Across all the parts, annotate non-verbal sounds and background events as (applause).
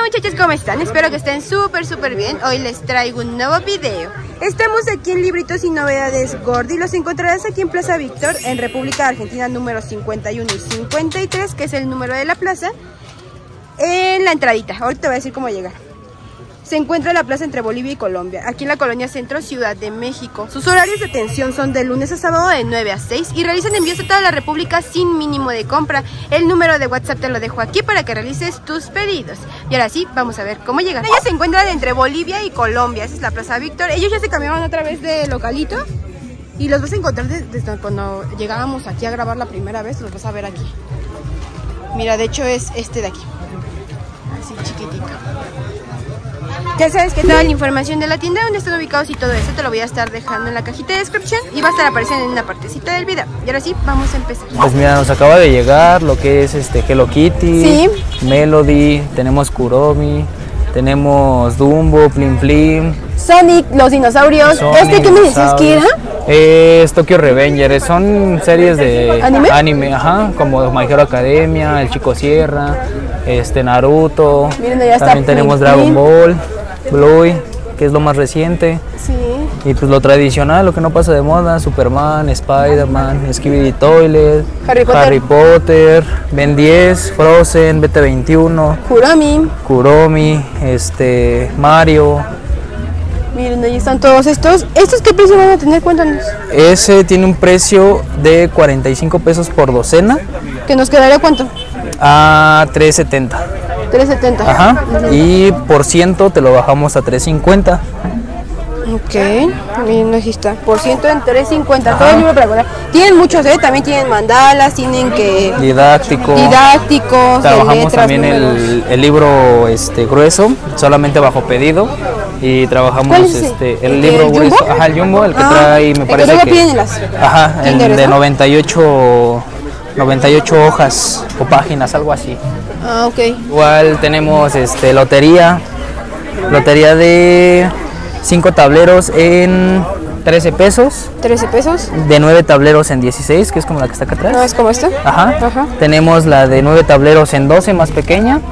Hola ¿cómo están? Espero que estén súper, súper bien. Hoy les traigo un nuevo video. Estamos aquí en Libritos y Novedades Gordi. Los encontrarás aquí en Plaza Víctor, en República Argentina número 51 y 53, que es el número de la plaza. En la entradita. Ahorita voy a decir cómo llegar se encuentra la plaza entre Bolivia y Colombia, aquí en la colonia Centro, Ciudad de México. Sus horarios de atención son de lunes a sábado de 9 a 6 y realizan envíos a toda la República sin mínimo de compra. El número de WhatsApp te lo dejo aquí para que realices tus pedidos. Y ahora sí, vamos a ver cómo llegan. Ellas se encuentran entre Bolivia y Colombia, esa es la Plaza Víctor. Ellos ya se cambiaron otra vez de localito. Y los vas a encontrar desde cuando llegábamos aquí a grabar la primera vez, los vas a ver aquí. Mira, de hecho es este de aquí. Así chiquitito. Ya sabes que toda la información de la tienda, donde están ubicados y todo eso, te lo voy a estar dejando en la cajita de descripción y va a estar apareciendo en una partecita del video. Y ahora sí, vamos a empezar. Pues mira, nos acaba de llegar lo que es este Hello Kitty, Melody, tenemos Kuromi, tenemos Dumbo, Plim Plim. Sonic, los dinosaurios. ¿Este qué me dices que era? Es Tokyo Revengers, son series de anime, anime ajá, como My Hero Academia, El Chico Sierra, este Naruto. Miren, También tenemos Dragon Ball. Bluey, que es lo más reciente. Sí. Y pues lo tradicional, lo que no pasa de moda, Superman, Spider-Man, Skibidi Toilet, Harry Potter, Harry Potter Ben 10, Frozen, BT21, Kuromi, Kuromi, este, Mario. Miren, ahí están todos estos. ¿Estos qué precio van a tener? Cuéntanos. Ese tiene un precio de 45 pesos por docena. ¿Que nos quedaría cuánto? A 3.70. 3.70. Ajá. Y por ciento te lo bajamos a 3.50. Ok, miren, aquí está. Por ciento en 3.50. Todo el libro para Tienen muchos, ¿eh? También tienen mandalas, tienen que. Didáctico. Didácticos. Trabajamos también el, el, libro este grueso, solamente bajo pedido. Y trabajamos este el, ¿El libro grueso. Jumbo? Ajá, el Jumbo, el que Ah, trae, me el parece que que. en las Ajá, el de ¿no? 98. 98 hojas o páginas, algo así. Ah, ok. Igual tenemos este lotería, lotería de 5 tableros en 13 pesos, 13 pesos. de 9 tableros en 16, que es como la que está acá atrás. No, es como esto. Ajá. Ajá. Tenemos la de 9 tableros en 12, más pequeña.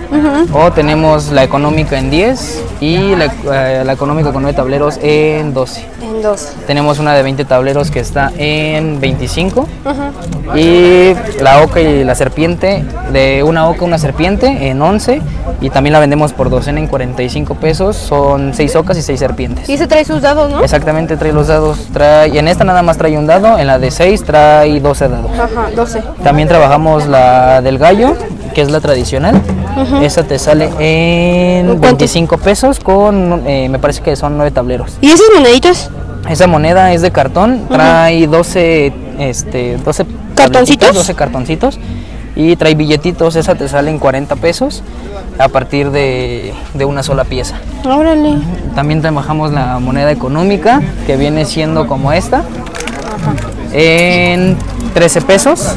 O tenemos la económica en 10 y la, eh, la económica con 9 tableros en 12. En dos. Tenemos una de 20 tableros que está en 25. Ajá. Y la oca y la serpiente, de una oca una serpiente en 11. Y también la vendemos por docena en 45 pesos. Son 6 ocas y 6 serpientes. Y se trae sus dados, ¿no? Exactamente, trae los dados. Trae, en esta nada más trae un dado, en la de 6 trae 12 dados. Ajá, 12. También trabajamos la del gallo, que es la tradicional. Esa te sale en ¿Cuánto? 25 pesos con, eh, me parece que son 9 tableros. ¿Y esas moneditas? Esa moneda es de cartón, trae 12, este, 12 ¿Cartoncitos? tabletitas, 12 cartoncitos y trae billetitos. Esa te sale en 40 pesos a partir de, de una sola pieza. Órale. También trabajamos la moneda económica, que viene siendo como esta, en 13 pesos.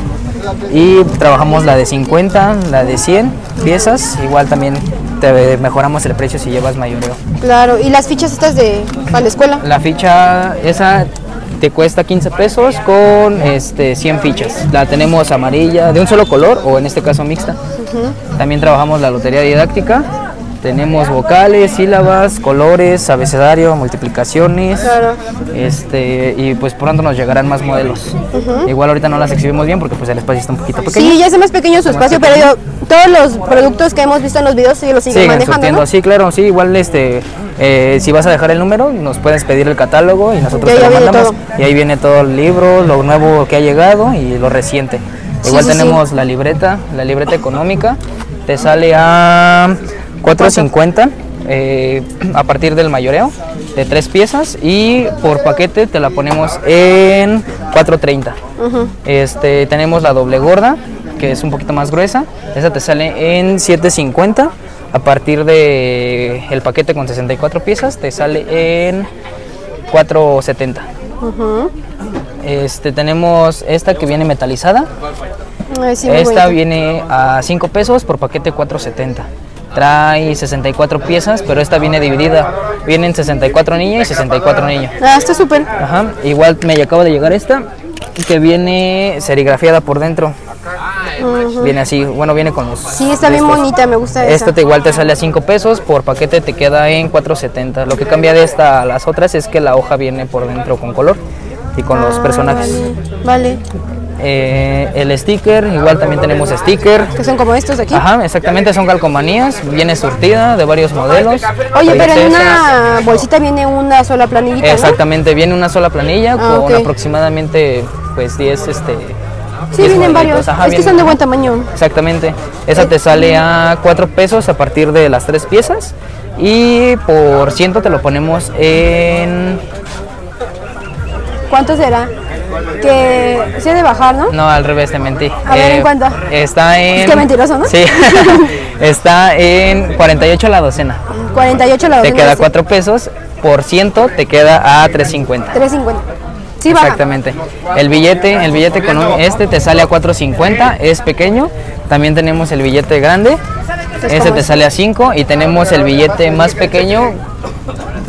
Y trabajamos la de 50, la de 100 piezas. Igual también te mejoramos el precio si llevas mayoreo. Claro. ¿Y las fichas estas de para la escuela? La ficha, esa te cuesta 15 pesos con este 100 fichas. La tenemos amarilla, de un solo color o en este caso mixta. También trabajamos la lotería didáctica. Tenemos vocales, sílabas, colores, abecedario, multiplicaciones. Claro. Este, y pues pronto nos llegarán más modelos. Igual ahorita no las exhibimos bien porque pues el espacio está un poquito pequeño. Sí, ya es más pequeño su espacio, pero yo, todos los productos que hemos visto en los videos sí los siguen Siguen manejando, surtiendo, ¿no? sí, claro, sí, igual este, eh, si vas a dejar el número, nos puedes pedir el catálogo y nosotros te lo mandamos. Y ahí viene todo el libro, lo nuevo que ha llegado y lo reciente. Igual sí, tenemos la libreta, la libreta económica, te sale a 4.50 eh, a partir del mayoreo de tres piezas y por paquete te la ponemos en 4.30. Este, tenemos la doble gorda, que es un poquito más gruesa. Esa te sale en 7.50. A partir de el paquete con 64 piezas te sale en 4.70. Este, tenemos esta que viene metalizada. Ay, sí, muy esta viene a 5 pesos por paquete 4.70. Trae 64 piezas, pero esta viene dividida. Vienen 64 niñas y 64 niños. Ah, está súper. Ajá, igual me acaba de llegar esta que viene serigrafiada por dentro. Viene así, bueno, viene con los... Sí, está bien bonita, me gusta. Esta te igual te sale a 5 pesos, por paquete te queda en 4.70. Lo que cambia de esta a las otras es que la hoja viene por dentro con color y con los Ah, personajes. Vale. vale. Eh, el sticker, igual también tenemos sticker. Que son como estos de aquí. Ajá, exactamente, son calcomanías, viene surtida de varios modelos. Oye, pero en una bolsita viene una sola planillita, ¿no? Exactamente, viene una sola planilla Ah, con aproximadamente pues 10 este Sí, 10 vienen varios. Ajá, es que son de buen tamaño. Exactamente. Esa te sale a 4 pesos a partir de las tres piezas y por ciento te lo ponemos en ¿Cuánto será? Que se ha de bajar, ¿no? no, al revés te mentí. Eh, A ver, ¿en cuánto? Está en Es que mentiroso, ¿no? Sí. (laughs) está en 48 la docena. 48 la Te docena queda de 4 pesos, por ciento te queda a 3.50. 3.50. Sí, baja. Exactamente. El billete, el billete con un- este te sale a 4.50, es pequeño. También tenemos el billete grande. Ese como te este. sale a 5 y tenemos el billete más pequeño,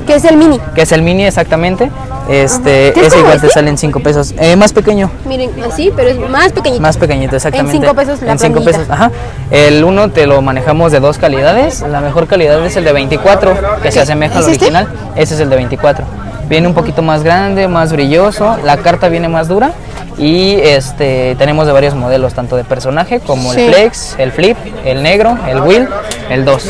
Que es el mini. que es el mini exactamente. Este, ¿Qué es ese igual te este? sale en 5 pesos. Eh, más pequeño, Miren, así, pero es más pequeñito. más pequeñito, exactamente. cinco pesos la En 5 planillita. pesos, ajá. El uno te lo manejamos de dos calidades. La mejor calidad es el de 24, que se asemeja al ¿Es este? original. Ese es el de 24. Viene un poquito más grande, más brilloso. La carta viene más dura. Y este tenemos de varios modelos, tanto de personaje como Sí. el flex, el flip, el negro, el wheel, el 2.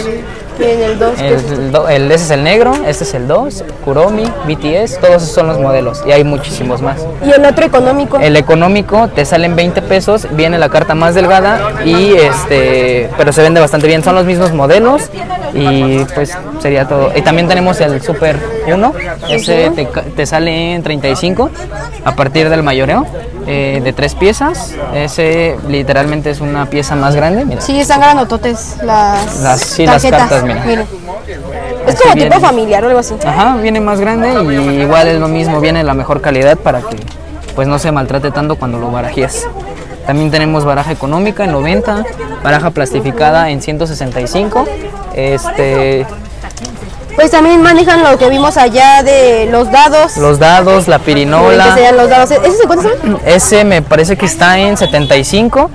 Miren, el 2. El, el do- el- ese es el negro, este es el 2, Kuromi, BTS, todos esos son los modelos y hay muchísimos más. Y el otro económico. El económico te salen 20 pesos, viene la carta más delgada y este, pero se vende bastante bien, son los mismos modelos y pues sería todo. Y también tenemos el Super 1, ese te, te sale en 35 a partir del mayoreo eh, de tres piezas, ese literalmente es una pieza más grande, mira. Sí, están granototes las, Las- sí, las cartas, mira. Miren. Es Así como viene. tipo familiar o algo así. Ajá, viene más grande y igual es lo mismo, viene la mejor calidad para que pues no se maltrate tanto cuando lo barajías. También tenemos baraja económica en 90, baraja plastificada en 165. Este, Pues también manejan lo que vimos allá de los dados. los dados, la que pirinola. los dados. ¿Esos en cuánto son? Ese me parece que está en 75.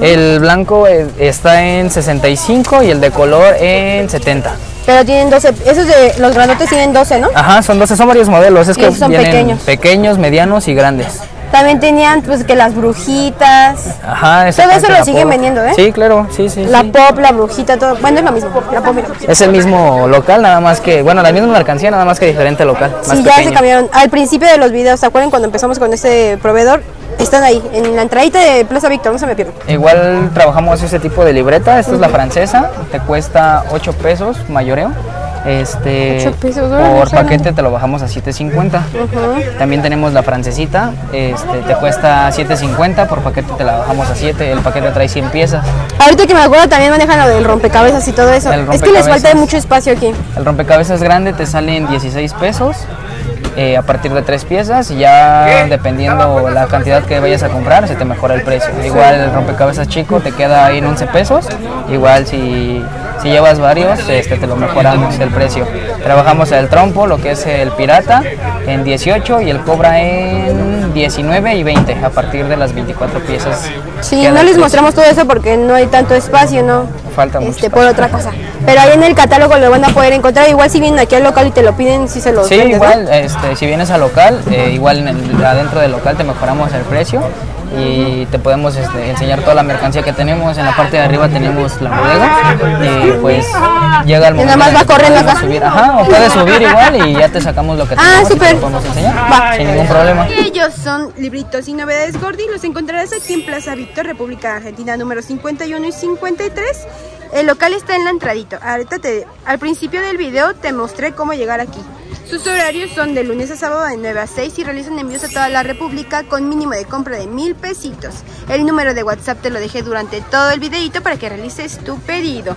El blanco eh, está en 65 y el de color en 70. Pero tienen 12. Esos de los granotes tienen 12, ¿no? Ajá, son 12, son varios modelos. Es Y que son vienen pequeños. pequeños, medianos y grandes. También tenían pues que las brujitas, Ajá, Todo eso lo siguen pop. vendiendo, ¿eh? Sí, claro, sí, sí. la sí. pop, la brujita, todo. Bueno, es lo mismo. La pop y la brujita. Es el mismo local, nada más que, bueno, la misma mercancía, nada más que diferente local. Más Sí, ya se cambiaron. Al principio de los videos, ¿se acuerdan cuando empezamos con este proveedor? Están ahí, en la entradita de Plaza Víctor, no se me pierdan. Igual trabajamos ese tipo de libreta, esta es la francesa, te cuesta 8 pesos mayoreo. Este, pesos, por paquete te lo bajamos a 7.50. También tenemos la francesita, este, te cuesta 7.50, por paquete te la bajamos a 7, el paquete trae 100 piezas. Ahorita que me acuerdo también manejan lo del rompecabezas y todo eso. Es que les falta mucho espacio aquí. El rompecabezas grande te sale en 16 pesos eh, a partir de tres piezas y ya dependiendo la cantidad que vayas a comprar se te mejora el precio. Igual el rompecabezas chico te queda ahí en 11 pesos, igual si, si llevas varios este, te lo mejoramos el precio. Trabajamos el trompo, lo que es el pirata en 18 y el cobra en 19 y 20 a partir de las 24 piezas. Sí, no les precio. mostramos todo eso porque no hay tanto espacio, ¿no? Falta mucho este, por otra cosa. Pero ahí en el catálogo lo van a poder encontrar. Igual si vienen aquí al local y te lo piden, si se los Sí, vendes, ¿no? igual, este, si vienes al local, eh, igual en el- adentro del local te mejoramos el precio y te podemos este, enseñar toda la mercancía que tenemos. En la parte de arriba tenemos la bodega y pues llega el Y momento. nada más va corriendo acá. subir. Ajá, o puedes subir igual y ya te sacamos lo que Ah, tenemos y te súper. lo podemos enseñar Va. sin ningún problema. Ellos son libritos y novedades Gordi. Los encontrarás aquí en Plaza Víctor, República Argentina, número 51 y 53. El local está en la entradito. Ahorita te, al principio del video te mostré cómo llegar aquí. Sus horarios son de lunes a sábado de 9 a 6 y realizan envíos a toda la República con mínimo de compra de mil pesitos. El número de WhatsApp te lo dejé durante todo el videito para que realices tu pedido.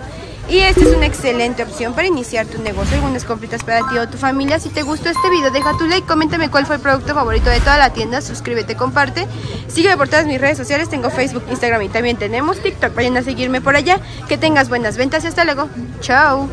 Y esta es una excelente opción para iniciar tu negocio, algunas compritas para ti o tu familia. Si te gustó este video, deja tu like, coméntame cuál fue el producto favorito de toda la tienda, suscríbete, comparte. Sígueme por todas mis redes sociales, tengo Facebook, Instagram y también tenemos TikTok. Vayan a seguirme por allá. Que tengas buenas ventas y hasta luego. Chao.